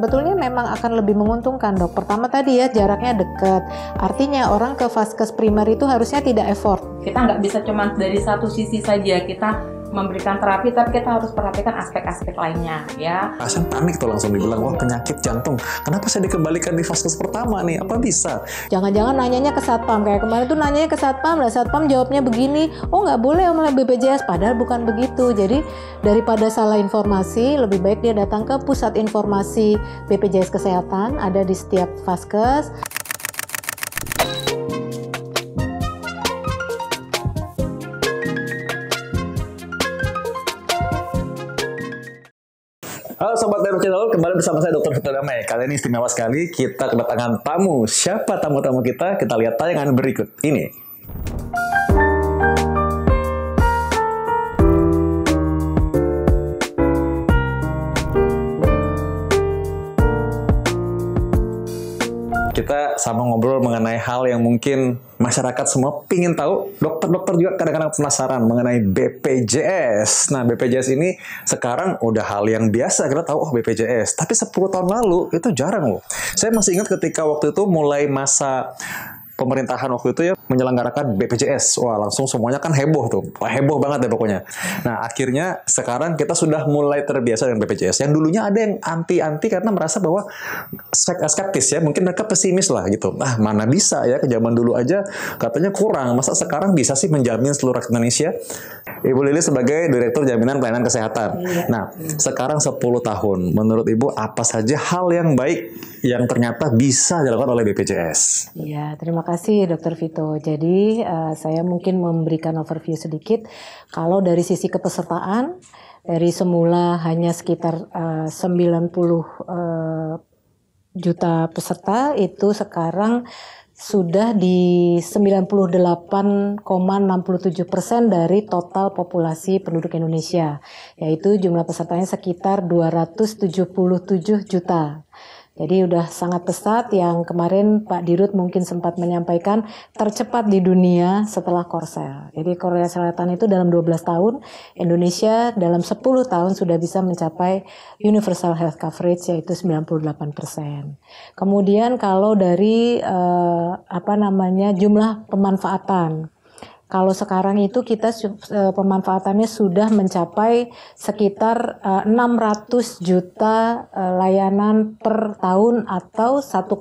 Sebetulnya memang akan lebih menguntungkan dok. Pertama tadi ya jaraknya dekat. Artinya orang ke vaskes primer itu harusnya tidak effort. Kita nggak bisa cuma dari satu sisi saja. Kita memberikan terapi tapi kita harus perhatikan aspek-aspek lainnya ya. Pasien panik tuh langsung dibilang wah penyakit jantung. Kenapa saya dikembalikan di fase pertama nih? Apa bisa? Jangan-jangan nanyanya ke satpam. Kayak kemarin tuh nanyanya ke satpam lah satpam jawabnya begini. Oh nggak boleh oleh BPJS padahal bukan begitu. Jadi daripada salah informasi lebih baik dia datang ke pusat informasi BPJS Kesehatan ada di setiap vaskes Halo Sobat Dero Channel, kembali bersama saya Dr. Fitra Damai. Kali ini istimewa sekali, kita kedatangan tamu. Siapa tamu-tamu kita? Kita lihat tayangan berikut ini. Kita sama ngobrol mengenai hal yang mungkin masyarakat semua pingin tahu. Dokter-dokter juga kadang-kadang penasaran mengenai BPJS. Nah, BPJS ini sekarang udah hal yang biasa kita tahu oh BPJS. Tapi 10 tahun lalu itu jarang loh. Saya masih ingat ketika waktu itu mulai masa pemerintahan waktu itu ya menyelenggarakan BPJS. Wah, langsung semuanya kan heboh tuh. Wah, heboh banget ya pokoknya. Nah, akhirnya sekarang kita sudah mulai terbiasa dengan BPJS. Yang dulunya ada yang anti-anti karena merasa bahwa skeptis ya, mungkin mereka pesimis lah gitu. Nah, mana bisa ya ke zaman dulu aja katanya kurang. Masa sekarang bisa sih menjamin seluruh Indonesia? Ibu Lili sebagai Direktur Jaminan Pelayanan Kesehatan. Iya. Nah, sekarang 10 tahun. Menurut Ibu apa saja hal yang baik yang ternyata bisa dilakukan oleh BPJS? Iya, terima kasih Dokter Vito. Jadi uh, saya mungkin memberikan overview sedikit. Kalau dari sisi kepesertaan, dari semula hanya sekitar uh, 90 uh, juta peserta, itu sekarang sudah di 98,67 persen dari total populasi penduduk Indonesia, yaitu jumlah pesertanya sekitar 277 juta. Jadi udah sangat pesat yang kemarin Pak Dirut mungkin sempat menyampaikan tercepat di dunia setelah Korsel. Jadi Korea Selatan itu dalam 12 tahun, Indonesia dalam 10 tahun sudah bisa mencapai universal health coverage yaitu 98%. Kemudian kalau dari eh, apa namanya jumlah pemanfaatan kalau sekarang itu kita uh, pemanfaatannya sudah mencapai sekitar uh, eh, 600 juta uh, layanan per tahun atau 1,6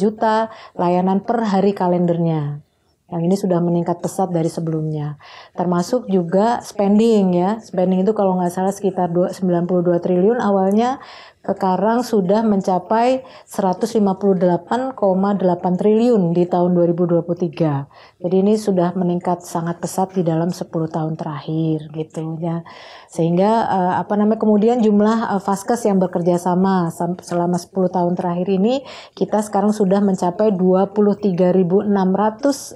juta layanan per hari kalendernya. Yang ini sudah meningkat pesat dari sebelumnya. Termasuk juga spending ya. Spending itu kalau nggak salah sekitar 92 triliun awalnya sekarang sudah mencapai 158,8 triliun di tahun 2023. Jadi ini sudah meningkat sangat pesat di dalam 10 tahun terakhir gitu ya. Sehingga uh, apa namanya kemudian jumlah uh, vaskes yang bekerja sama selama 10 tahun terakhir ini kita sekarang sudah mencapai 23.600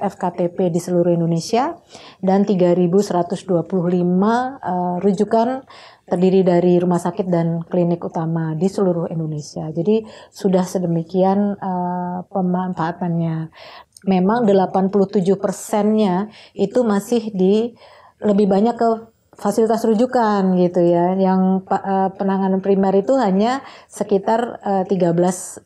FKTP di seluruh Indonesia dan 3.125 uh, rujukan terdiri dari rumah sakit dan klinik utama di seluruh Indonesia. Jadi sudah sedemikian uh, pemanfaatannya. Memang 87 persennya itu masih di lebih banyak ke fasilitas rujukan gitu ya. Yang uh, penanganan primer itu hanya sekitar uh, 13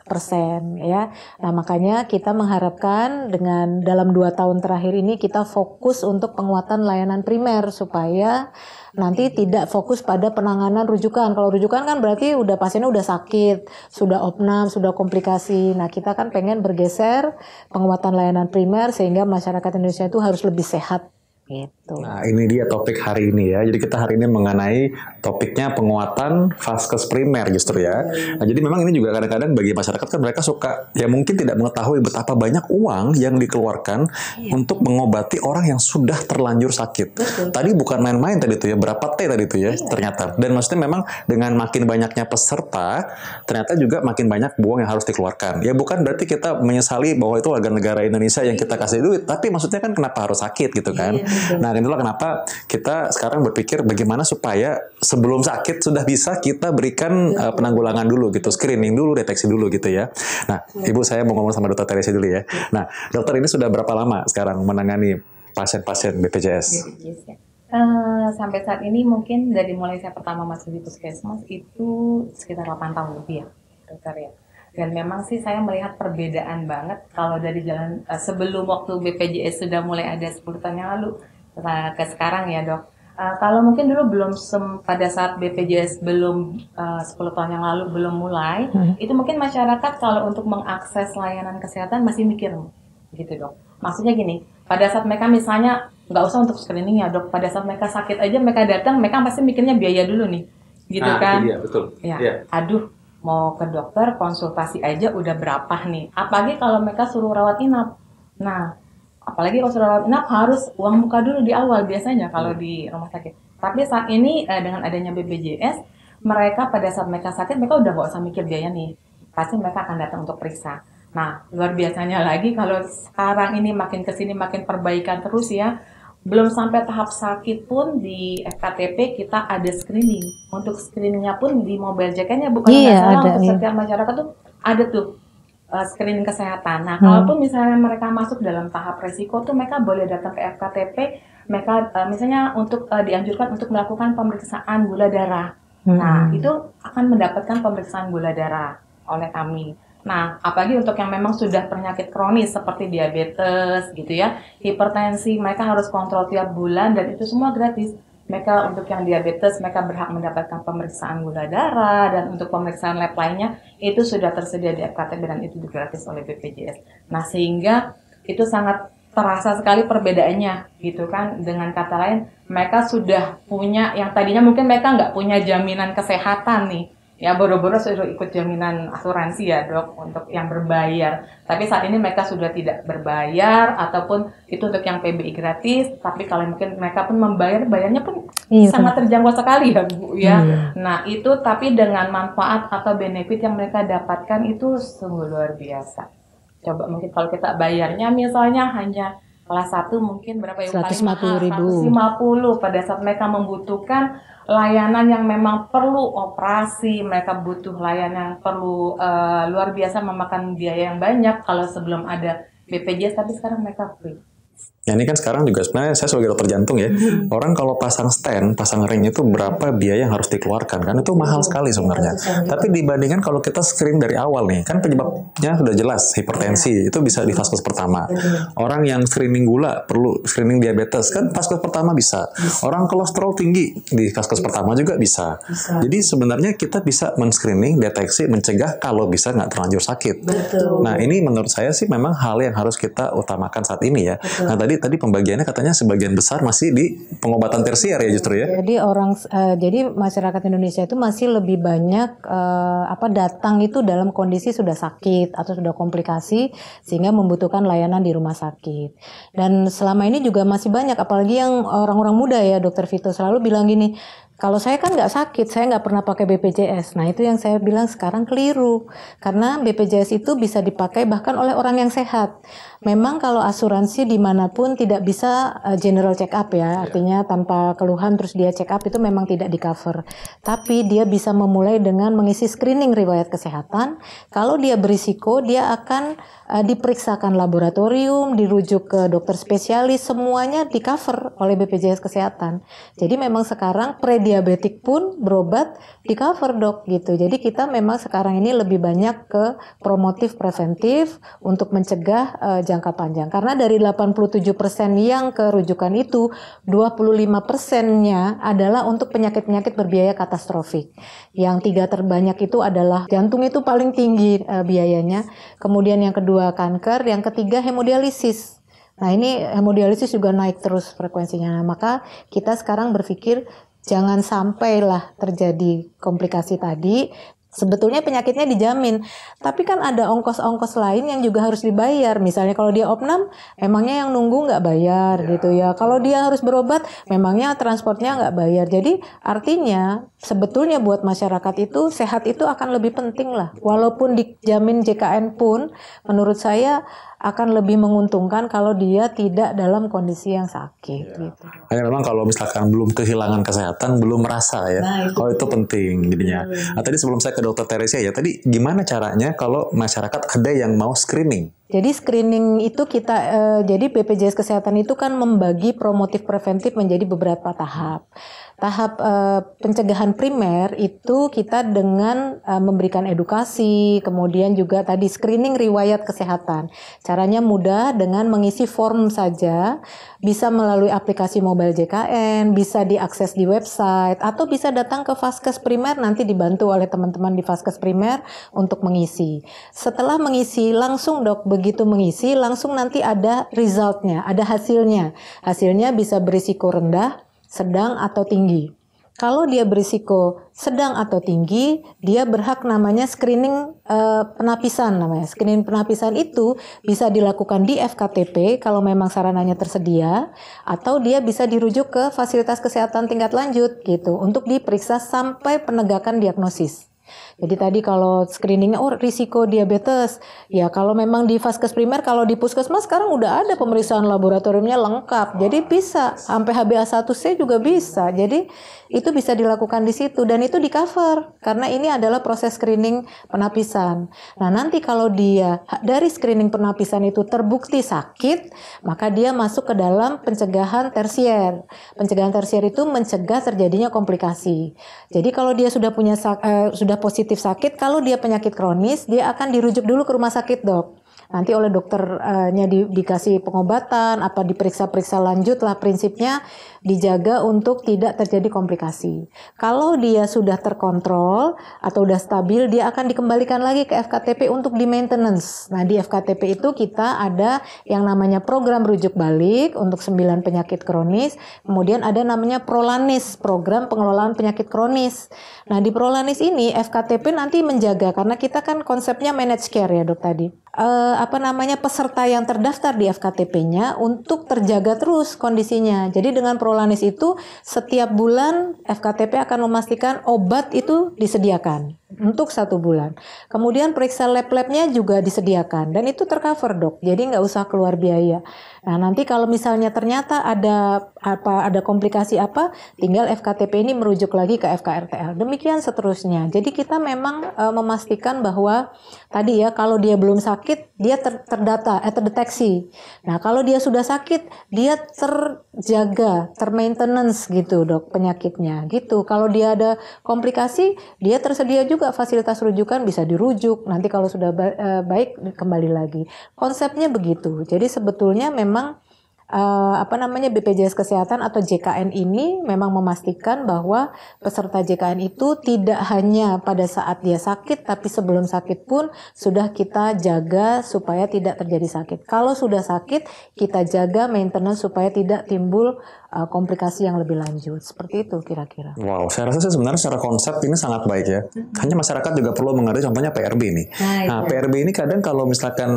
persen ya. Nah makanya kita mengharapkan dengan dalam dua tahun terakhir ini kita fokus untuk penguatan layanan primer supaya nanti tidak fokus pada penanganan rujukan. Kalau rujukan kan berarti udah pasiennya udah sakit, sudah opnam, sudah komplikasi. Nah, kita kan pengen bergeser penguatan layanan primer sehingga masyarakat Indonesia itu harus lebih sehat Gitu. Nah ini dia topik hari ini ya. Jadi kita hari ini mengenai topiknya penguatan vaskes primer justru ya. Nah jadi memang ini juga kadang-kadang bagi masyarakat kan mereka suka ya mungkin tidak mengetahui betapa banyak uang yang dikeluarkan iya. untuk mengobati orang yang sudah terlanjur sakit. Betul. Tadi bukan main-main tadi itu ya berapa T tadi itu ya iya. ternyata. Dan maksudnya memang dengan makin banyaknya peserta ternyata juga makin banyak uang yang harus dikeluarkan. Ya bukan berarti kita menyesali bahwa itu warga negara Indonesia yang kita kasih duit, tapi maksudnya kan kenapa harus sakit gitu kan? Iya Nah, itulah kenapa kita sekarang berpikir bagaimana supaya sebelum sakit sudah bisa kita berikan uh, penanggulangan dulu gitu, screening dulu, deteksi dulu gitu ya. Nah, ya. Ibu saya mau ngomong sama Dokter Teresa dulu ya. Nah, dokter ini sudah berapa lama sekarang menangani pasien-pasien BPJS? BPJS ya. Uh, sampai saat ini mungkin dari mulai saya pertama masuk di puskesmas itu sekitar 8 tahun lebih ya. dokter ya. Dan memang sih saya melihat perbedaan banget kalau dari jalan uh, sebelum waktu BPJS sudah mulai ada 10 tahun yang lalu ke sekarang ya dok. Uh, kalau mungkin dulu belum sem pada saat BPJS belum uh, 10 tahun yang lalu belum mulai, hmm. itu mungkin masyarakat kalau untuk mengakses layanan kesehatan masih mikir gitu dok. Maksudnya gini, pada saat mereka misalnya nggak usah untuk screening ya dok, pada saat mereka sakit aja mereka datang, mereka pasti mikirnya biaya dulu nih, gitu nah, kan? Iya betul. Ya, ya. aduh mau ke dokter konsultasi aja udah berapa nih, apalagi kalau mereka suruh rawat inap. Nah apalagi kalau sudah rawat inap harus uang muka dulu di awal biasanya kalau hmm. di rumah sakit. Tapi saat ini eh, dengan adanya BPJS, mereka pada saat mereka sakit mereka udah gak usah mikir biaya nih, pasti mereka akan datang untuk periksa. Nah luar biasanya lagi kalau sekarang ini makin ke sini makin perbaikan terus ya, belum sampai tahap sakit pun di FKTP kita ada screening. Untuk screeningnya pun di mobile jacketnya bukan iya, ada, untuk iya. setiap masyarakat tuh ada tuh uh, screening kesehatan. Nah, hmm. kalaupun misalnya mereka masuk dalam tahap resiko tuh mereka boleh datang ke FKTP, mereka uh, misalnya untuk uh, dianjurkan untuk melakukan pemeriksaan gula darah. Hmm. Nah, itu akan mendapatkan pemeriksaan gula darah oleh kami. Nah, apalagi untuk yang memang sudah penyakit kronis seperti diabetes gitu ya, hipertensi, mereka harus kontrol tiap bulan dan itu semua gratis mereka untuk yang diabetes mereka berhak mendapatkan pemeriksaan gula darah dan untuk pemeriksaan lab lainnya itu sudah tersedia di FKTB dan itu gratis oleh BPJS. Nah sehingga itu sangat terasa sekali perbedaannya gitu kan dengan kata lain mereka sudah punya yang tadinya mungkin mereka nggak punya jaminan kesehatan nih ya boro-boro sudah ikut jaminan asuransi ya dok untuk yang berbayar. Tapi saat ini mereka sudah tidak berbayar ataupun itu untuk yang PBI gratis. Tapi kalau mungkin mereka pun membayar, bayarnya pun iya, sangat terjangkau sekali ya bu ya. Iya. Nah itu tapi dengan manfaat atau benefit yang mereka dapatkan itu sungguh luar biasa. Coba mungkin kalau kita bayarnya misalnya hanya kelas satu mungkin berapa ya? 150 ribu. 150 pada saat mereka membutuhkan layanan yang memang perlu operasi, mereka butuh layanan yang perlu uh, luar biasa memakan biaya yang banyak kalau sebelum ada BPJS tapi sekarang mereka free. Ya ini kan sekarang juga sebenarnya saya sebagai dokter jantung ya, orang kalau pasang stent, pasang ring itu berapa biaya yang harus dikeluarkan kan itu mahal sekali sebenarnya. Tapi dibandingkan kalau kita screen dari awal nih, kan penyebabnya sudah jelas hipertensi iya. itu bisa di vaskes pertama. Orang yang screening gula perlu screening diabetes kan vaskes pertama bisa. Orang kolesterol tinggi di vaskes pertama juga bisa. Jadi sebenarnya kita bisa men-screening, deteksi, mencegah kalau bisa nggak terlanjur sakit. Nah ini menurut saya sih memang hal yang harus kita utamakan saat ini ya. Nah tadi tadi pembagiannya katanya sebagian besar masih di pengobatan tersier ya justru ya. Jadi orang uh, jadi masyarakat Indonesia itu masih lebih banyak uh, apa datang itu dalam kondisi sudah sakit atau sudah komplikasi sehingga membutuhkan layanan di rumah sakit. Dan selama ini juga masih banyak apalagi yang orang-orang muda ya Dokter Vito selalu bilang gini, kalau saya kan nggak sakit, saya nggak pernah pakai BPJS. Nah itu yang saya bilang sekarang keliru. Karena BPJS itu bisa dipakai bahkan oleh orang yang sehat. Memang kalau asuransi di mana pun tidak bisa uh, general check up ya, iya. artinya tanpa keluhan terus dia check up itu memang tidak di cover. Tapi dia bisa memulai dengan mengisi screening riwayat kesehatan. Kalau dia berisiko, dia akan uh, diperiksakan laboratorium, dirujuk ke dokter spesialis, semuanya di cover oleh BPJS Kesehatan. Jadi memang sekarang prediabetik pun berobat di cover dok gitu. Jadi kita memang sekarang ini lebih banyak ke promotif preventif untuk mencegah uh, jangka panjang. Karena dari 87% yang kerujukan itu, 25 persennya adalah untuk penyakit-penyakit berbiaya katastrofik. Yang tiga terbanyak itu adalah jantung itu paling tinggi uh, biayanya. Kemudian yang kedua kanker, yang ketiga hemodialisis. Nah ini hemodialisis juga naik terus frekuensinya. Nah, maka kita sekarang berpikir jangan sampailah terjadi komplikasi tadi Sebetulnya penyakitnya dijamin, tapi kan ada ongkos-ongkos lain yang juga harus dibayar. Misalnya kalau dia opnam, memangnya yang nunggu nggak bayar ya. gitu ya. Kalau dia harus berobat, memangnya transportnya nggak bayar. Jadi artinya sebetulnya buat masyarakat itu sehat itu akan lebih penting lah. Walaupun dijamin JKN pun, menurut saya akan lebih menguntungkan kalau dia tidak dalam kondisi yang sakit. Ya. Gitu. Hanya memang kalau misalkan belum kehilangan kesehatan, belum merasa ya. Nah, itu. Oh itu penting jadinya. Nah, tadi sebelum saya ke dokter Teresia ya, tadi gimana caranya kalau masyarakat ada yang mau screening? Jadi screening itu kita uh, jadi BPJS Kesehatan itu kan membagi promotif preventif menjadi beberapa tahap tahap uh, pencegahan primer itu kita dengan uh, memberikan edukasi, kemudian juga tadi screening riwayat kesehatan. Caranya mudah dengan mengisi form saja, bisa melalui aplikasi mobile JKN, bisa diakses di website atau bisa datang ke Vaskes Primer nanti dibantu oleh teman-teman di Vaskes Primer untuk mengisi. Setelah mengisi langsung Dok begitu mengisi langsung nanti ada resultnya, ada hasilnya. Hasilnya bisa berisiko rendah sedang atau tinggi. Kalau dia berisiko sedang atau tinggi, dia berhak namanya screening uh, penapisan namanya. Screening penapisan itu bisa dilakukan di FKTP kalau memang sarananya tersedia atau dia bisa dirujuk ke fasilitas kesehatan tingkat lanjut gitu untuk diperiksa sampai penegakan diagnosis. Jadi tadi kalau screeningnya oh risiko diabetes, ya kalau memang di vaskes primer, kalau di puskesmas sekarang udah ada pemeriksaan laboratoriumnya lengkap. Jadi bisa sampai HbA1c juga bisa. Jadi itu bisa dilakukan di situ dan itu di cover karena ini adalah proses screening penapisan. Nah, nanti kalau dia dari screening penapisan itu terbukti sakit, maka dia masuk ke dalam pencegahan tersier. Pencegahan tersier itu mencegah terjadinya komplikasi. Jadi kalau dia sudah punya uh, sudah positif sakit, kalau dia penyakit kronis, dia akan dirujuk dulu ke rumah sakit, Dok nanti oleh dokternya di, dikasih pengobatan apa diperiksa-periksa lanjut lah prinsipnya dijaga untuk tidak terjadi komplikasi. Kalau dia sudah terkontrol atau sudah stabil dia akan dikembalikan lagi ke FKTP untuk di maintenance. Nah, di FKTP itu kita ada yang namanya program rujuk balik untuk 9 penyakit kronis, kemudian ada namanya Prolanis, program pengelolaan penyakit kronis. Nah, di Prolanis ini FKTP nanti menjaga karena kita kan konsepnya manage care ya, Dok tadi uh, apa namanya peserta yang terdaftar di FKTP-nya untuk terjaga terus kondisinya. Jadi dengan Prolanis itu setiap bulan FKTP akan memastikan obat itu disediakan untuk satu bulan. Kemudian periksa lab-labnya juga disediakan dan itu tercover dok. Jadi nggak usah keluar biaya. Nah nanti kalau misalnya ternyata ada apa ada komplikasi apa, tinggal FKTP ini merujuk lagi ke FKRTL. Demikian seterusnya. Jadi kita memang e, memastikan bahwa tadi ya kalau dia belum sakit dia ter, terdata, eh, terdeteksi. Nah kalau dia sudah sakit dia terjaga, termaintenance gitu dok penyakitnya gitu. Kalau dia ada komplikasi dia tersedia juga fasilitas rujukan bisa dirujuk. Nanti kalau sudah e, baik kembali lagi. Konsepnya begitu. Jadi sebetulnya memang uh, apa namanya BPJS Kesehatan atau JKN ini memang memastikan bahwa peserta JKN itu tidak hanya pada saat dia sakit tapi sebelum sakit pun sudah kita jaga supaya tidak terjadi sakit. Kalau sudah sakit kita jaga maintenance supaya tidak timbul uh, komplikasi yang lebih lanjut. Seperti itu kira-kira. Wow, saya rasa sih sebenarnya secara konsep ini sangat baik ya. Hanya masyarakat juga perlu mengerti contohnya PRB nih. Nah, nah PRB ini kadang kalau misalkan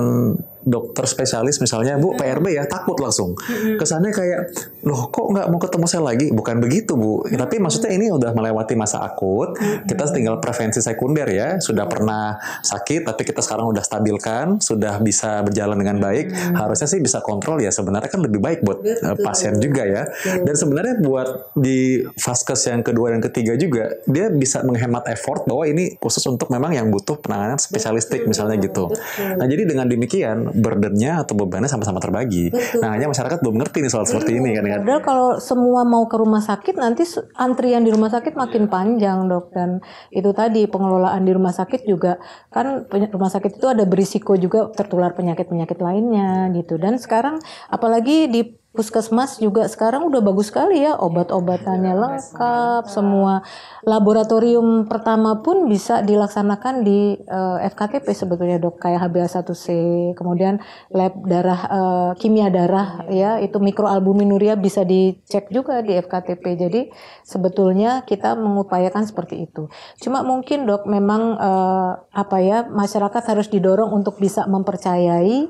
dokter spesialis misalnya Bu PRB ya takut langsung. Kesannya kayak loh kok nggak mau ketemu saya lagi? Bukan begitu Bu. Tapi maksudnya ini udah melewati masa akut. Kita tinggal prevensi sekunder ya. Sudah pernah sakit tapi kita sekarang udah stabilkan, sudah bisa berjalan dengan baik. Harusnya sih bisa kontrol ya. Sebenarnya kan lebih baik buat Betul. pasien juga ya. Dan sebenarnya buat di vaskes yang kedua dan ketiga juga dia bisa menghemat effort bahwa ini khusus untuk memang yang butuh penanganan spesialistik misalnya gitu. Nah jadi dengan demikian burdennya atau bebannya sama-sama terbagi. Nah hanya masyarakat belum ngerti nih soal seperti ini kan. Padahal kalau semua mau ke rumah sakit nanti antrian di rumah sakit makin panjang dok dan itu tadi pengelolaan di rumah sakit juga kan rumah sakit itu ada berisiko juga tertular penyakit-penyakit lainnya gitu dan sekarang apalagi di Puskesmas juga sekarang udah bagus sekali ya obat-obatannya lengkap semua laboratorium pertama pun bisa dilaksanakan di uh, eh, FKTP sebetulnya dok. Kayak HbA1c kemudian lab darah uh, kimia darah ya itu mikroalbuminuria bisa dicek juga di FKTP jadi sebetulnya kita mengupayakan seperti itu. Cuma mungkin dok memang uh, apa ya masyarakat harus didorong untuk bisa mempercayai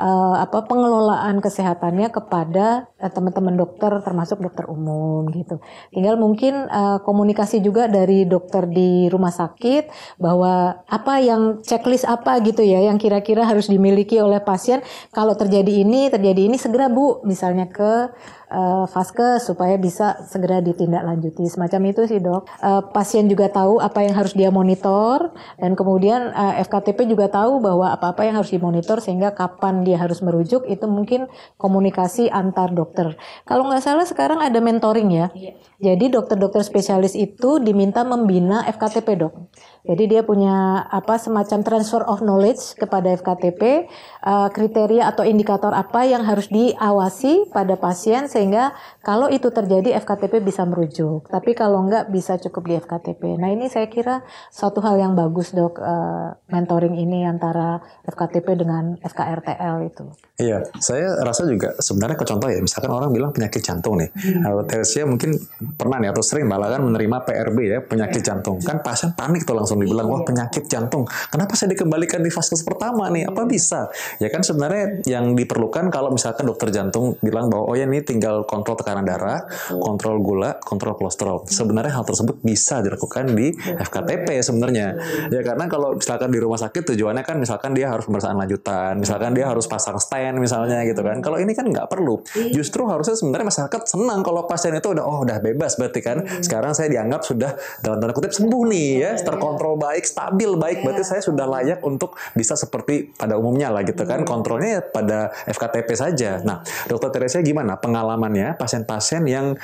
uh, apa pengelolaan kesehatannya kepada uh, teman-teman dokter termasuk dokter umum gitu. Tinggal mungkin uh, komunikasi juga dari dokter di rumah sakit bahwa apa yang checklist apa gitu ya yang kira-kira harus dimiliki oleh pasien kalau terjadi ini terjadi ini segera Bu misalnya ke uh, vaskes supaya bisa segera ditindaklanjuti. Semacam itu sih dok. Uh, pasien juga tahu apa yang harus dia monitor dan kemudian uh, eh, FKTP juga tahu bahwa apa-apa yang harus dimonitor sehingga kapan dia harus merujuk itu mungkin komunikasi antar dokter. Kalau nggak salah sekarang ada mentoring ya. Iya. Jadi dokter-dokter spesialis itu diminta membina FKTP dok. Jadi dia punya apa semacam transfer of knowledge kepada FKTP uh, kriteria atau indikator apa yang harus diawasi pada pasien sehingga kalau itu terjadi FKTP bisa merujuk. Tapi kalau enggak bisa cukup di FKTP. Nah ini saya kira suatu hal yang bagus dok uh, mentoring ini antara FKTP dengan FKRTL itu. Iya, saya rasa juga sebenarnya ke contoh ya, misalkan orang bilang penyakit jantung nih, hmm. Teresia mungkin pernah nih atau sering malah kan menerima PRB ya penyakit jantung, kan pasien panik tuh langsung dibilang wah iya. penyakit jantung, kenapa saya dikembalikan di fase pertama nih, apa iya. bisa? Ya kan sebenarnya yang diperlukan kalau misalkan dokter jantung bilang bahwa oh ya ini tinggal kontrol tekanan darah, kontrol gula, kontrol kolesterol, sebenarnya hal tersebut bisa dilakukan di FKTP sebenarnya, ya karena kalau misalkan di rumah sakit tujuannya kan misalkan dia harus pemeriksaan lanjutan, misalkan dia harus pasang pasien misalnya gitu kan. Kalau ini kan nggak perlu. Iya. Justru harusnya sebenarnya masyarakat senang kalau pasien itu udah oh udah bebas berarti kan. Iya. Sekarang saya dianggap sudah dalam tanda kutip sembuh nih ya, iya, terkontrol baik, stabil baik. Berarti saya sudah layak untuk bisa seperti pada umumnya lah gitu kan. Kontrolnya ya pada FKTP saja. Nah, Dokter Teresa gimana pengalamannya pasien-pasien yang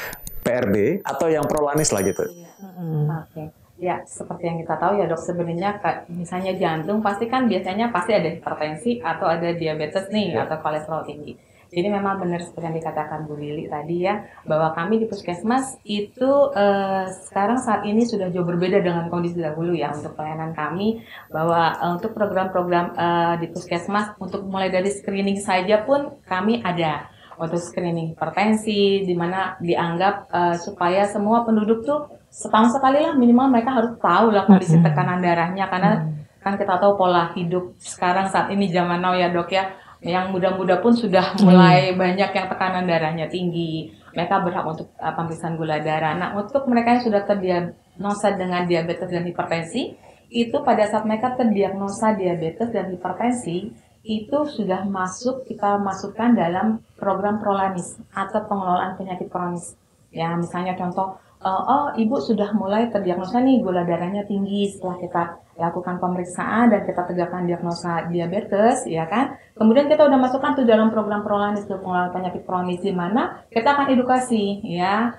PRB atau yang prolanis lah gitu? Oke. Okay. Ya, seperti yang kita tahu ya dok, sebenarnya misalnya jantung pasti kan biasanya pasti ada hipertensi atau ada diabetes nih ya. atau kolesterol tinggi. Jadi memang benar seperti yang dikatakan Bu Lili tadi ya, bahwa kami di Puskesmas itu eh, sekarang saat ini sudah jauh berbeda dengan kondisi dahulu ya untuk pelayanan kami, bahwa eh, untuk program-program eh, di Puskesmas untuk mulai dari screening saja pun kami ada untuk screening hipertensi, di mana dianggap uh, supaya semua penduduk tuh setahun sekali lah minimal mereka harus tahu lah kondisi tekanan darahnya. Karena kan kita tahu pola hidup sekarang saat ini zaman now ya dok ya. Yang muda-muda pun sudah mulai banyak yang tekanan darahnya tinggi. Mereka berhak untuk uh, pemeriksaan gula darah. Nah untuk mereka yang sudah terdiagnosa dengan diabetes dan hipertensi itu pada saat mereka terdiagnosa diabetes dan hipertensi itu sudah masuk kita masukkan dalam program prolanis atau pengelolaan penyakit kronis. Ya misalnya contoh uh, oh ibu sudah mulai terdiagnosa nih gula darahnya tinggi setelah kita lakukan pemeriksaan dan kita tegakkan diagnosa diabetes ya kan? Kemudian kita udah masukkan tuh dalam program prolanis untuk pengelolaan penyakit kronis di mana kita akan edukasi ya.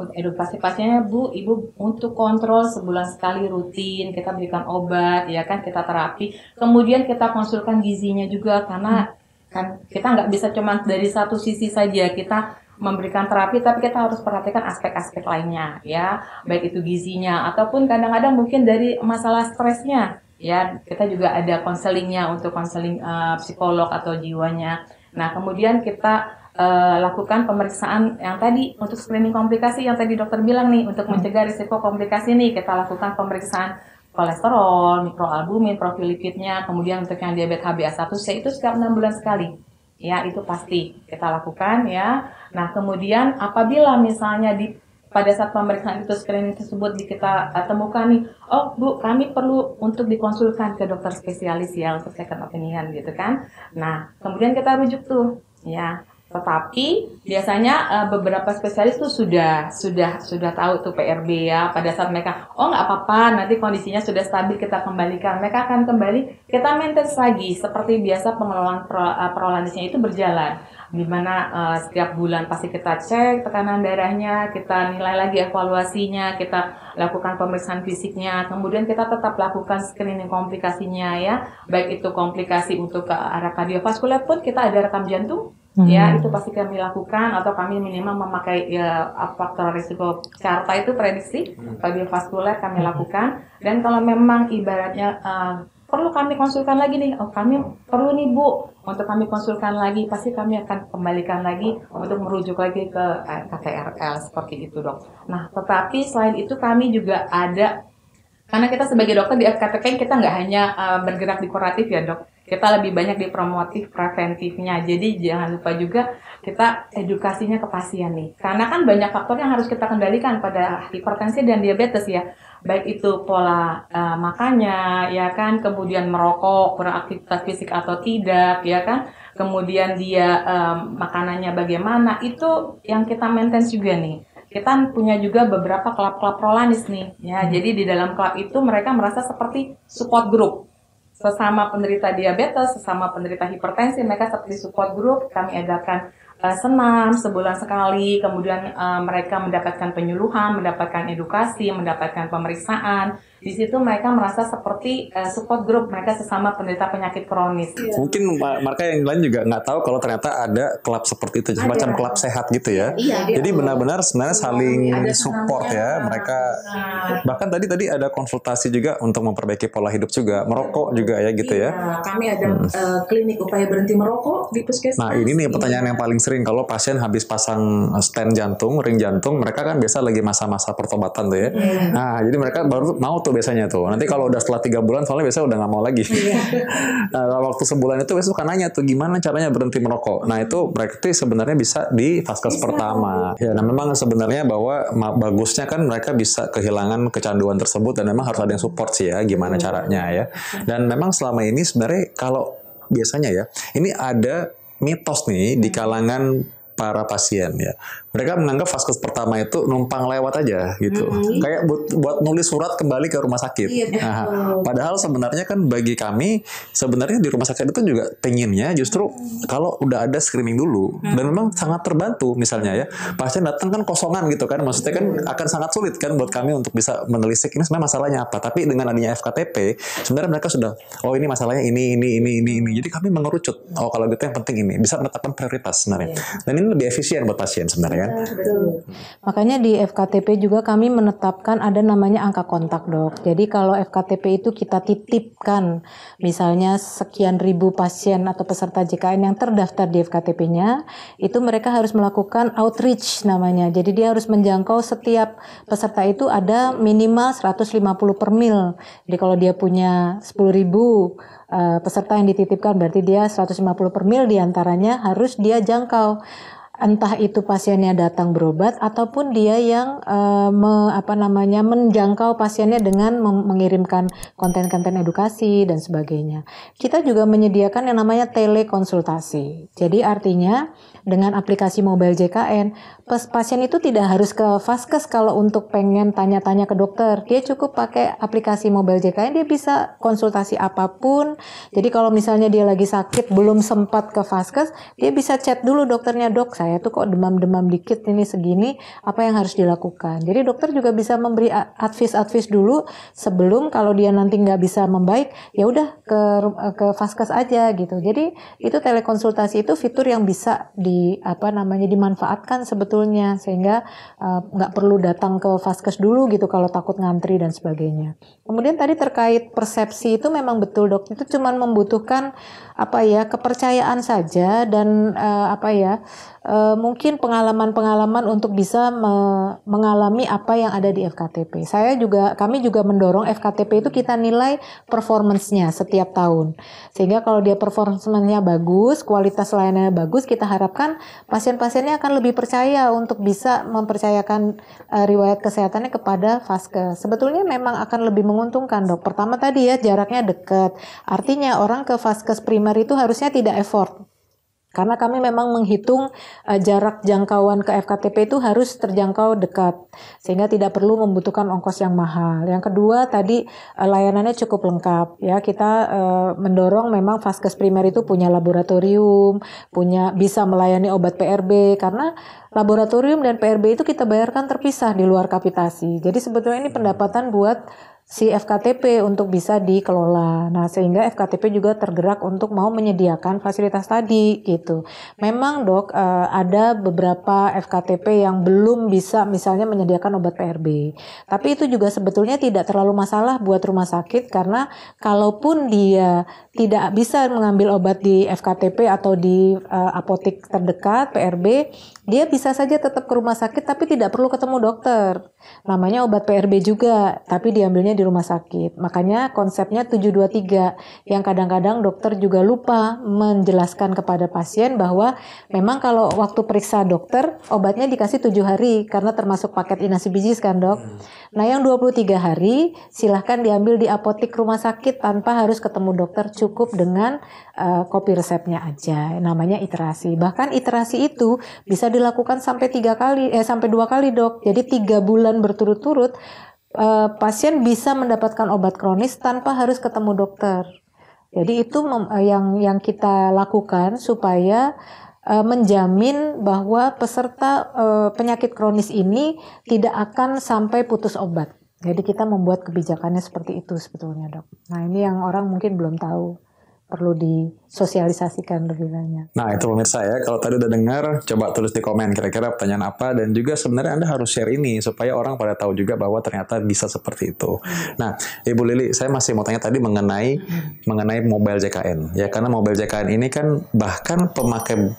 Edukasi pasiennya bu ibu untuk kontrol sebulan sekali rutin kita berikan obat ya kan kita terapi. Kemudian kita konsulkan gizinya juga karena kan kita nggak bisa cuma dari satu sisi saja kita memberikan terapi tapi kita harus perhatikan aspek-aspek lainnya ya. Baik itu gizinya ataupun kadang-kadang mungkin dari masalah stresnya ya. Kita juga ada konselingnya untuk konseling uh, psikolog atau jiwanya. Nah kemudian kita uh, lakukan pemeriksaan yang tadi untuk screening komplikasi yang tadi dokter bilang nih untuk hmm. mencegah risiko komplikasi nih. Kita lakukan pemeriksaan kolesterol, mikroalbumin, profil lipidnya, kemudian untuk yang diabetes HbA1c itu setiap enam bulan sekali ya itu pasti kita lakukan ya. Nah kemudian apabila misalnya di pada saat pemeriksaan itu screening tersebut kita uh, temukan nih, oh bu kami perlu untuk dikonsulkan ke dokter spesialis ya untuk second opinion gitu kan. Nah kemudian kita rujuk tuh ya tetapi biasanya uh, beberapa spesialis tuh sudah sudah sudah tahu tuh PRB ya pada saat mereka oh nggak apa-apa nanti kondisinya sudah stabil kita kembalikan. Mereka akan kembali kita maintenance lagi. Seperti biasa pengelolaan pro, prolanisnya itu berjalan. Di mana uh, setiap bulan pasti kita cek tekanan darahnya kita nilai lagi evaluasinya kita lakukan pemeriksaan fisiknya. Kemudian kita tetap lakukan screening komplikasinya ya. Baik itu komplikasi untuk ke arah kardiovaskuler pun kita ada rekam jantung Hmm. Ya, itu pasti kami lakukan atau kami minimal memakai ya faktor risiko carta itu prediksi hmm. kardiovaskuler kami hmm. lakukan dan kalau memang ibaratnya uh, perlu kami konsulkan lagi nih, oh kami perlu nih Bu untuk kami konsulkan lagi, pasti kami akan kembalikan lagi untuk merujuk lagi ke eh, KKRL seperti itu dok. Nah, tetapi selain itu kami juga ada Karena kita sebagai dokter di FKTP kita nggak hanya uh, bergerak di kuratif ya dok, kita lebih banyak di promotif preventifnya. Jadi jangan lupa juga kita edukasinya ke pasien nih. Karena kan banyak faktor yang harus kita kendalikan pada hipertensi dan diabetes ya. Baik itu pola uh, makannya, ya kan, kemudian merokok, beraktivitas fisik atau tidak, ya kan, kemudian dia um, makanannya bagaimana, itu yang kita maintain juga nih kita punya juga beberapa klub-klub prolanis nih ya hmm. jadi di dalam klub itu mereka merasa seperti support group sesama penderita diabetes sesama penderita hipertensi mereka seperti support group. Kami adakan uh, senam sebulan sekali. Kemudian uh, mereka mendapatkan penyuluhan mendapatkan edukasi mendapatkan pemeriksaan di situ mereka merasa seperti uh, support group mereka sesama penderita penyakit kronis. Yeah. Mungkin mereka yang lain juga nggak tahu kalau ternyata ada klub seperti itu, semacam klub sehat gitu ya. Iya, Jadi benar-benar sebenarnya saling support ya mereka. Nah. Bahkan tadi tadi ada konsultasi juga untuk memperbaiki pola hidup juga, merokok juga ya gitu ya. iya, ya. Kami ada hmm. uh, klinik upaya berhenti merokok di puskesmas. Nah ini nih pertanyaan yang paling sering kalau pasien habis pasang stand jantung, ring jantung, mereka kan biasa lagi masa-masa pertobatan tuh ya. Hmm. Nah jadi mereka baru mau tuh tuh biasanya tuh. Nanti kalau udah setelah tiga bulan soalnya biasanya udah nggak mau lagi. Iya. nah, waktu sebulan itu biasanya suka nanya tuh gimana caranya berhenti merokok. Nah itu berarti sebenarnya bisa di vaskes pertama. Ya, nah memang sebenarnya bahwa bagusnya kan mereka bisa kehilangan kecanduan tersebut dan memang harus ada yang support sih ya gimana iya. caranya ya. Dan memang selama ini sebenarnya kalau biasanya ya ini ada mitos nih di kalangan para pasien ya mereka menganggap vaskes pertama itu numpang lewat aja gitu. Mm-hmm. Kayak buat, buat nulis surat kembali ke rumah sakit. Iya, nah, padahal sebenarnya kan bagi kami sebenarnya di rumah sakit itu juga pengennya justru mm. kalau udah ada screening dulu mm. dan memang sangat terbantu misalnya ya. Pasien datang kan kosongan gitu kan. Maksudnya kan akan sangat sulit kan buat kami untuk bisa menelisik ini sebenarnya masalahnya apa. Tapi dengan adanya FKTP sebenarnya mereka sudah oh ini masalahnya ini ini ini ini ini. Jadi kami mengerucut. Oh kalau gitu yang penting ini bisa menetapkan prioritas sebenarnya. Iya. Dan ini lebih efisien buat pasien sebenarnya kan. Betul. Makanya di FKTP juga kami menetapkan ada namanya angka kontak dok. Jadi kalau FKTP itu kita titipkan misalnya sekian ribu pasien atau peserta JKN yang terdaftar di FKTP-nya, itu mereka harus melakukan outreach namanya. Jadi dia harus menjangkau setiap peserta itu ada minimal 150 per mil. Jadi kalau dia punya 10 ribu uh, peserta yang dititipkan berarti dia 150 per mil di antaranya harus dia jangkau entah itu pasiennya datang berobat ataupun dia yang uh, me, apa namanya menjangkau pasiennya dengan mengirimkan konten-konten edukasi dan sebagainya. Kita juga menyediakan yang namanya telekonsultasi. Jadi artinya dengan aplikasi mobile JKN, pasien itu tidak harus ke vaskes kalau untuk pengen tanya-tanya ke dokter. Dia cukup pakai aplikasi mobile JKN, dia bisa konsultasi apa pun. Jadi kalau misalnya dia lagi sakit belum sempat ke vaskes, dia bisa chat dulu dokternya, "Dok, saya saya tuh kok demam-demam dikit ini segini, apa yang harus dilakukan. Jadi dokter juga bisa memberi advice-advice dulu sebelum kalau dia nanti nggak bisa membaik, ya udah ke ke vaskes aja gitu. Jadi itu telekonsultasi itu fitur yang bisa di apa namanya dimanfaatkan sebetulnya sehingga uh, nggak perlu datang ke vaskes dulu gitu kalau takut ngantri dan sebagainya. Kemudian tadi terkait persepsi itu memang betul dok, itu cuma membutuhkan apa ya kepercayaan saja dan uh, apa ya uh, mungkin pengalaman-pengalaman untuk bisa me mengalami apa yang ada di FKTP. Saya juga kami juga mendorong FKTP itu kita nilai performance-nya setiap tahun. Sehingga kalau dia performance-nya bagus, kualitas layanannya bagus, kita harapkan pasien-pasiennya akan lebih percaya untuk bisa mempercayakan uh, riwayat kesehatannya kepada vaskes. Sebetulnya memang akan lebih menguntungkan, Dok. Pertama tadi ya jaraknya dekat. Artinya orang ke vaskes primer itu harusnya tidak effort. Karena kami memang menghitung uh, jarak jangkauan ke FKTP itu harus terjangkau dekat, sehingga tidak perlu membutuhkan ongkos yang mahal. Yang kedua tadi uh, layanannya cukup lengkap, ya kita uh, mendorong memang vaskes primer itu punya laboratorium, punya bisa melayani obat PRB karena laboratorium dan PRB itu kita bayarkan terpisah di luar kapitasi. Jadi sebetulnya ini pendapatan buat si FKTP untuk bisa dikelola. Nah, sehingga FKTP juga tergerak untuk mau menyediakan fasilitas tadi gitu. Memang, Dok, uh, ada beberapa FKTP yang belum bisa misalnya menyediakan obat PRB. Tapi itu juga sebetulnya tidak terlalu masalah buat rumah sakit karena kalaupun dia tidak bisa mengambil obat di FKTP atau di uh, apotek terdekat PRB, dia bisa saja tetap ke rumah sakit tapi tidak perlu ketemu dokter. Namanya obat PRB juga, tapi diambilnya di rumah sakit. Makanya konsepnya 723 yang kadang-kadang dokter juga lupa menjelaskan kepada pasien bahwa memang kalau waktu periksa dokter obatnya dikasih 7 hari karena termasuk paket inasi bijis kan dok. Nah yang 23 hari silahkan diambil di apotik rumah sakit tanpa harus ketemu dokter cukup dengan uh, kopi resepnya aja. Namanya iterasi. Bahkan iterasi itu bisa dilakukan sampai tiga kali, eh sampai dua kali dok. Jadi tiga bulan berturut-turut uh, pasien bisa mendapatkan obat kronis tanpa harus ketemu dokter. Jadi itu uh, yang yang kita lakukan supaya uh, menjamin bahwa peserta uh, penyakit kronis ini tidak akan sampai putus obat. Jadi kita membuat kebijakannya seperti itu sebetulnya dok. Nah ini yang orang mungkin belum tahu perlu disosialisasikan lebih banyak. Nah itu pemirsa ya, kalau tadi udah dengar, coba tulis di komen kira-kira pertanyaan apa dan juga sebenarnya Anda harus share ini supaya orang pada tahu juga bahwa ternyata bisa seperti itu. Hmm. Nah Ibu Lili, saya masih mau tanya tadi mengenai hmm. mengenai mobile JKN ya karena mobile JKN ini kan bahkan pemakai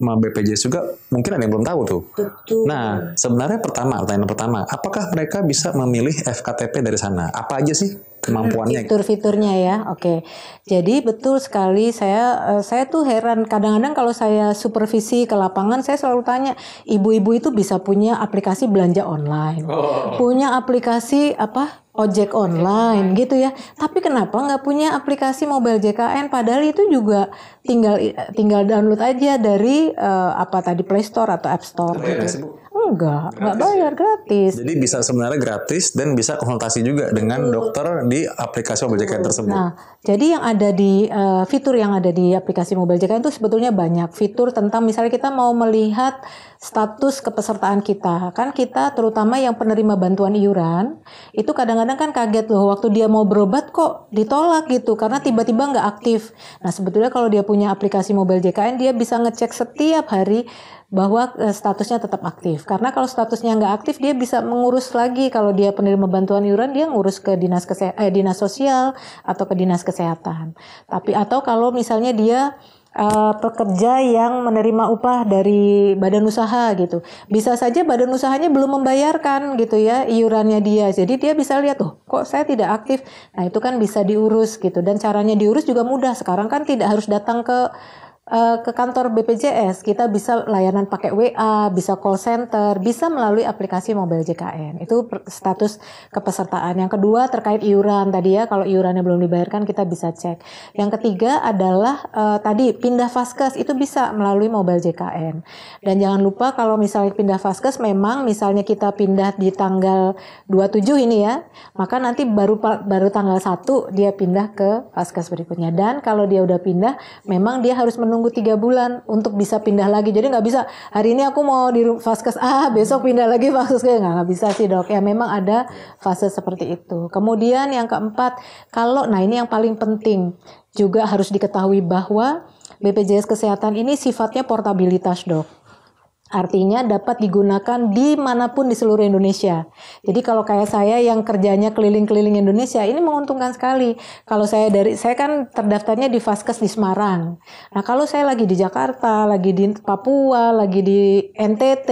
BPJS juga mungkin ada yang belum tahu tuh. Betul. Nah, sebenarnya pertama, pertanyaan pertama, apakah mereka bisa memilih FKTP dari sana? Apa aja sih kemampuannya. Fitur-fiturnya ya. Oke. Jadi betul sekali saya uh, saya tuh heran kadang-kadang kalau saya supervisi ke lapangan saya selalu tanya, ibu-ibu itu bisa punya aplikasi belanja online. Oh. Punya aplikasi apa? ojek online gitu ya. Tapi kenapa nggak punya aplikasi mobile JKN? Padahal itu juga tinggal tinggal download aja dari uh, apa tadi Play Store atau App Store. Gitu. Enggak, enggak bayar gratis. Jadi bisa sebenarnya gratis dan bisa konsultasi juga dengan dokter di aplikasi mobile JKN tersebut. Nah, jadi yang ada di uh, fitur yang ada di aplikasi mobile JKN itu sebetulnya banyak fitur tentang misalnya kita mau melihat status kepesertaan kita. Kan kita terutama yang penerima bantuan iuran itu kadang-kadang kan kaget loh waktu dia mau berobat kok ditolak gitu karena tiba-tiba nggak aktif. Nah, sebetulnya kalau dia punya aplikasi mobile JKN dia bisa ngecek setiap hari bahwa uh, statusnya tetap aktif. Karena kalau statusnya nggak aktif, dia bisa mengurus lagi. Kalau dia penerima bantuan iuran, dia ngurus ke dinas eh, dinas sosial atau ke dinas kesehatan. Tapi atau kalau misalnya dia uh, pekerja yang menerima upah dari badan usaha gitu. Bisa saja badan usahanya belum membayarkan gitu ya iurannya dia. Jadi dia bisa lihat tuh, kok saya tidak aktif. Nah, itu kan bisa diurus gitu dan caranya diurus juga mudah. Sekarang kan tidak harus datang ke uh, ke kantor BPJS, kita bisa layanan pakai WA, bisa call center, bisa melalui aplikasi mobile JKN. Itu status kepesertaan. Yang kedua terkait iuran tadi ya, kalau iurannya belum dibayarkan kita bisa cek. Yang ketiga adalah uh, tadi pindah vaskes itu bisa melalui mobile JKN. Dan jangan lupa kalau misalnya pindah vaskes memang misalnya kita pindah di tanggal 27 ini ya, maka nanti baru baru tanggal 1 dia pindah ke vaskes berikutnya. Dan kalau dia udah pindah, memang dia harus menunggu menunggu tiga bulan untuk bisa pindah lagi. Jadi nggak bisa hari ini aku mau di vaskes A, besok pindah lagi vaskes B nggak nggak bisa sih dok. Ya memang ada fase seperti itu. Kemudian yang keempat, kalau nah ini yang paling penting juga harus diketahui bahwa BPJS Kesehatan ini sifatnya portabilitas dok. Artinya dapat digunakan di mana pun di seluruh Indonesia. Jadi kalau kayak saya yang kerjanya keliling-keliling Indonesia, ini menguntungkan sekali. Kalau saya dari saya kan terdaftarnya di Vaskes di Semarang. Nah kalau saya lagi di Jakarta, lagi di Papua, lagi di NTT,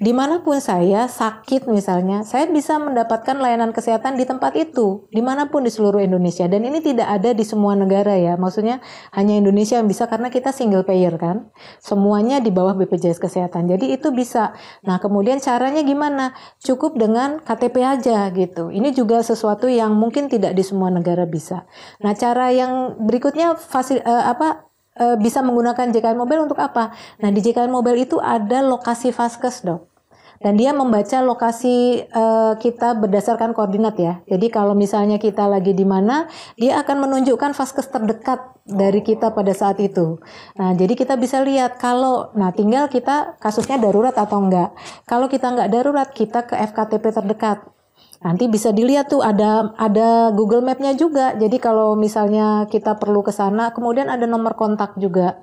di mana pun saya sakit misalnya, saya bisa mendapatkan layanan kesehatan di tempat itu, di mana pun di seluruh Indonesia. Dan ini tidak ada di semua negara ya. Maksudnya hanya Indonesia yang bisa karena kita single payer kan. Semuanya di bawah BPJS Kesehatan. Jadi itu bisa. Nah, kemudian caranya gimana? Cukup dengan KTP aja gitu. Ini juga sesuatu yang mungkin tidak di semua negara bisa. Nah, cara yang berikutnya fasil uh, apa uh, bisa menggunakan JKN Mobile untuk apa? Nah, di JKN Mobile itu ada lokasi Vaskes, Dok dan dia membaca lokasi uh, kita berdasarkan koordinat ya. Jadi kalau misalnya kita lagi di mana, dia akan menunjukkan vaskes terdekat dari kita pada saat itu. Nah, jadi kita bisa lihat kalau nah tinggal kita kasusnya darurat atau enggak. Kalau kita enggak darurat, kita ke FKTP terdekat. Nanti bisa dilihat tuh ada ada Google Map-nya juga. Jadi kalau misalnya kita perlu ke sana, kemudian ada nomor kontak juga.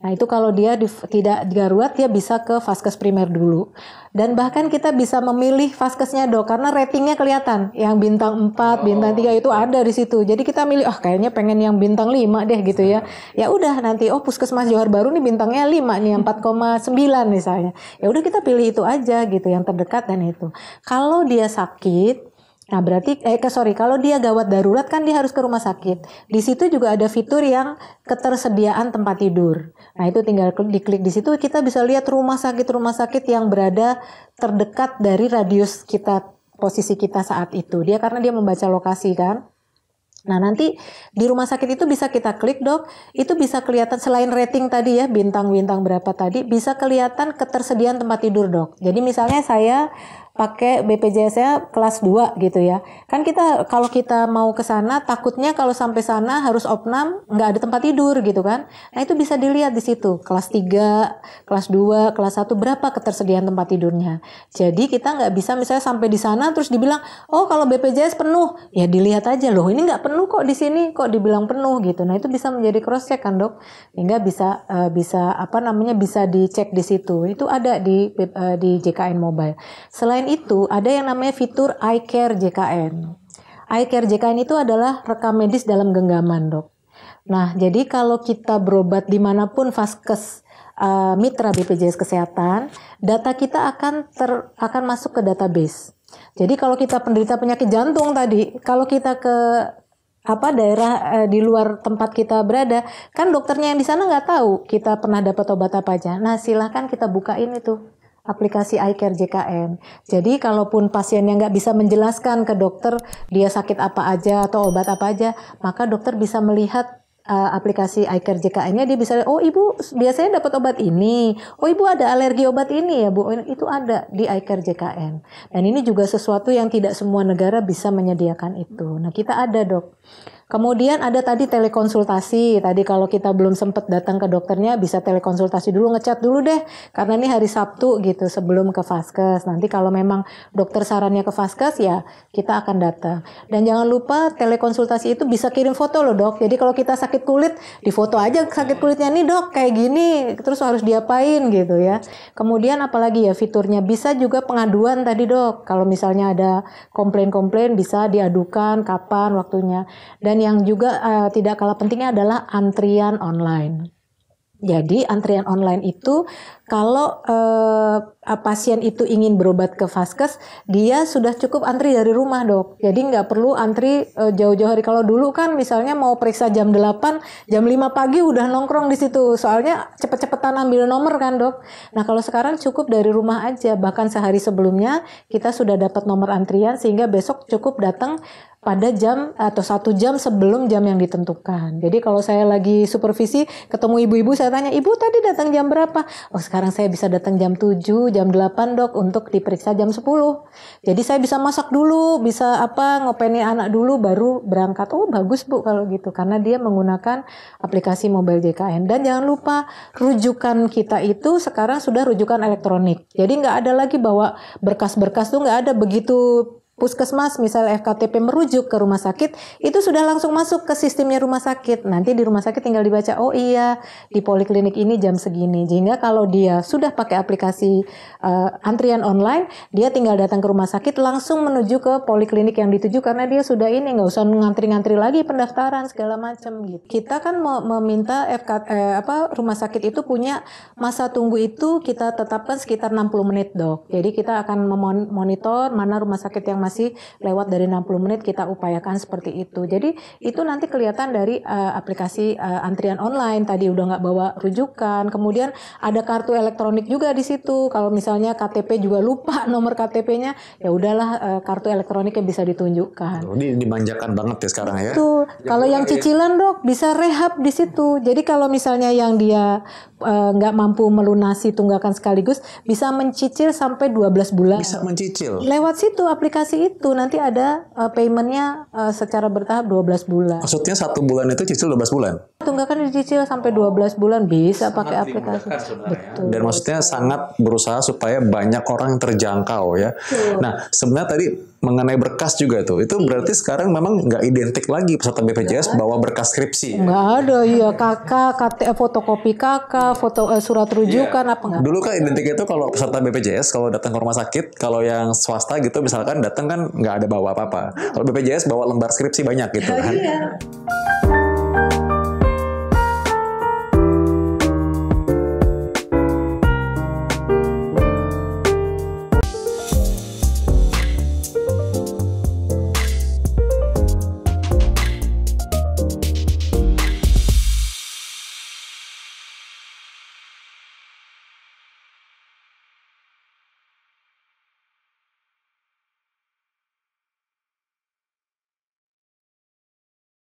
Nah, itu kalau dia di, tidak darurat dia bisa ke vaskes primer dulu. Dan bahkan kita bisa memilih vaskesnya dok karena ratingnya kelihatan. Yang bintang 4, bintang 3 itu ada di situ. Jadi kita milih oh kayaknya pengen yang bintang 5 deh gitu ya. Ya udah nanti oh Puskesmas Johar Baru nih bintangnya 5 nih 4,9 misalnya. Ya udah kita pilih itu aja gitu yang terdekat dan itu. Kalau dia sakit Nah, berarti eh sorry, kalau dia gawat darurat kan dia harus ke rumah sakit. Di situ juga ada fitur yang ketersediaan tempat tidur. Nah, itu tinggal klik- diklik di situ kita bisa lihat rumah sakit-rumah sakit yang berada terdekat dari radius kita posisi kita saat itu. Dia karena dia membaca lokasi kan. Nah, nanti di rumah sakit itu bisa kita klik, Dok. Itu bisa kelihatan selain rating tadi ya, bintang-bintang berapa tadi, bisa kelihatan ketersediaan tempat tidur, Dok. Jadi misalnya saya pakai BPJS-nya kelas 2 gitu ya. Kan kita kalau kita mau ke sana takutnya kalau sampai sana harus opnam nggak ada tempat tidur gitu kan. Nah, itu bisa dilihat di situ. Kelas 3, kelas 2, kelas 1 berapa ketersediaan tempat tidurnya. Jadi kita nggak bisa misalnya sampai di sana terus dibilang, "Oh, kalau BPJS penuh." Ya dilihat aja loh, ini nggak penuh kok di sini, kok dibilang penuh gitu. Nah, itu bisa menjadi cross check kan, Dok. Hingga bisa eh, bisa apa namanya bisa dicek di situ. Itu ada di eh, di JKN Mobile. Selain itu, ada yang namanya fitur iCare JKN. iCare JKN itu adalah rekam medis dalam genggaman, Dok. Nah, jadi kalau kita berobat di mana pun vaskes uh, mitra BPJS Kesehatan, data kita akan ter, akan masuk ke database. Jadi kalau kita penderita penyakit jantung tadi, kalau kita ke apa daerah eh, di luar tempat kita berada, kan dokternya yang di sana nggak tahu kita pernah dapat obat apa aja. Nah, silahkan kita bukain itu aplikasi iCare JKN. Jadi kalaupun pasiennya nggak bisa menjelaskan ke dokter dia sakit apa aja atau obat apa aja, maka dokter bisa melihat uh, aplikasi iCare JKN-nya dia bisa oh ibu biasanya dapat obat ini, oh ibu ada alergi obat ini ya bu, itu ada di iCare JKN. Dan ini juga sesuatu yang tidak semua negara bisa menyediakan itu. Nah kita ada dok. Kemudian ada tadi telekonsultasi. Tadi kalau kita belum sempat datang ke dokternya bisa telekonsultasi dulu ngechat dulu deh karena ini hari Sabtu gitu sebelum ke vaskes. Nanti kalau memang dokter sarannya ke vaskes ya kita akan datang. Dan jangan lupa telekonsultasi itu bisa kirim foto loh dok. Jadi kalau kita sakit kulit di foto aja sakit kulitnya nih dok kayak gini terus harus diapain gitu ya. Kemudian apalagi ya fiturnya bisa juga pengaduan tadi dok. Kalau misalnya ada komplain-komplain bisa diadukan kapan waktunya. Dan yang juga uh, tidak kalah pentingnya adalah antrian online. Jadi antrian online itu kalau eh, pasien itu ingin berobat ke vaskes, dia sudah cukup antri dari rumah dok. Jadi nggak perlu antri eh, jauh-jauh hari. Kalau dulu kan misalnya mau periksa jam 8, jam 5 pagi udah nongkrong di situ. Soalnya cepet-cepetan ambil nomor kan dok. Nah kalau sekarang cukup dari rumah aja. Bahkan sehari sebelumnya kita sudah dapat nomor antrian sehingga besok cukup datang pada jam atau satu jam sebelum jam yang ditentukan. Jadi kalau saya lagi supervisi ketemu ibu-ibu saya tanya, "Ibu tadi datang jam berapa?" Oh, sekarang saya bisa datang jam 7, jam 8, Dok, untuk diperiksa jam 10. Jadi saya bisa masak dulu, bisa apa ngopenin anak dulu baru berangkat. Oh, bagus Bu kalau gitu karena dia menggunakan aplikasi mobile JKN. Dan jangan lupa rujukan kita itu sekarang sudah rujukan elektronik. Jadi nggak ada lagi bawa berkas-berkas tuh nggak ada begitu puskesmas misalnya FKTP merujuk ke rumah sakit itu sudah langsung masuk ke sistemnya rumah sakit. Nanti di rumah sakit tinggal dibaca oh iya di poliklinik ini jam segini. Sehingga kalau dia sudah pakai aplikasi uh, antrian online dia tinggal datang ke rumah sakit langsung menuju ke poliklinik yang dituju karena dia sudah ini nggak usah ngantri-ngantri lagi pendaftaran segala macam gitu. Kita kan mau meminta FK eh, apa rumah sakit itu punya masa tunggu itu kita tetapkan sekitar 60 menit dok. Jadi kita akan memonitor mana rumah sakit yang masih lewat dari 60 menit kita upayakan seperti itu. Jadi itu nanti kelihatan dari uh, aplikasi uh, antrian online tadi udah nggak bawa rujukan. Kemudian ada kartu elektronik juga di situ. Kalau misalnya KTP juga lupa nomor KTP-nya, ya udahlah uh, kartu elektroniknya bisa ditunjukkan. Ini dimanjakan banget ya sekarang ya. Itu kalau yang cicilan dok bisa rehab di situ. Jadi kalau misalnya yang dia nggak uh, mampu melunasi tunggakan sekaligus bisa mencicil sampai 12 bulan. Bisa mencicil. Lewat situ aplikasi itu nanti ada uh, paymentnya uh, secara bertahap 12 bulan. Maksudnya satu bulan itu cicil 12 bulan? Tunggakan dicicil sampai 12 bulan bisa pakai aplikasi. Betul. Dan maksudnya sangat berusaha supaya banyak orang yang terjangkau ya. Betul. Nah sebenarnya tadi mengenai berkas juga tuh, itu berarti sekarang memang nggak identik lagi peserta BPJS bawa berkas skripsi. Nggak ada, iya kakak, KT, fotokopi kakak, foto uh, surat rujukan yeah. apa nggak? Dulu kan identik itu kalau peserta BPJS kalau datang ke rumah sakit, kalau yang swasta gitu misalkan datang kan nggak ada bawa apa-apa. Kalau BPJS bawa lembar skripsi banyak gitu kan. Iya.